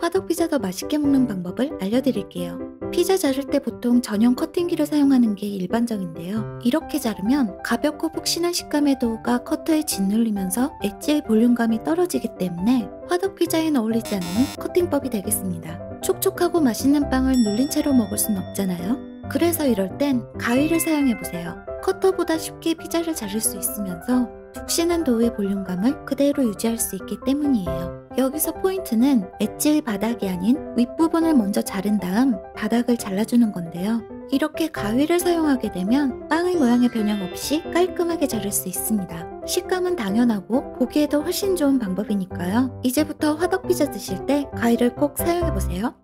화덕 피자 더 맛있게 먹는 방법을 알려드릴게요. 피자 자를 때 보통 전용 커팅기를 사용하는 게 일반적인데요. 이렇게 자르면 가볍고 푹신한 식감의 dough가 커터에 짓눌리면서 엣지의 볼륨감이 떨어지기 때문에 화덕 피자엔 어울리지 않는 커팅법이 되겠습니다. 촉촉하고 맛있는 빵을 눌린 채로 먹을 순 없잖아요. 그래서 이럴 땐 가위를 사용해보세요. 커터보다 쉽게 피자를 자를 수 있으면서 푹신한 도우의 볼륨감을 그대로 유지할 수 있기 때문이에요. 여기서 포인트는 엣지의 바닥이 아닌 윗부분을 먼저 자른 다음 바닥을 잘라주는 건데요. 이렇게 가위를 사용하게 되면 빵의 모양의 변형 없이 깔끔하게 자를 수 있습니다. 식감은 당연하고 보기에도 훨씬 좋은 방법이니까요. 이제부터 화덕 피자 드실 때 가위를 꼭 사용해보세요.